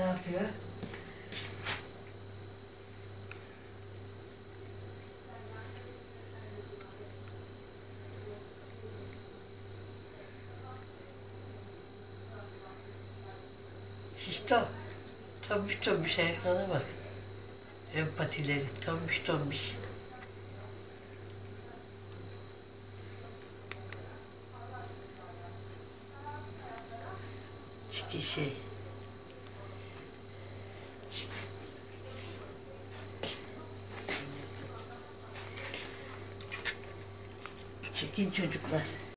yapıyor? Şişto. Tombiş tombiş ayaklarına bak. Empatileri tombiş tombiş. Çiki şey. Çirkin çocuklar.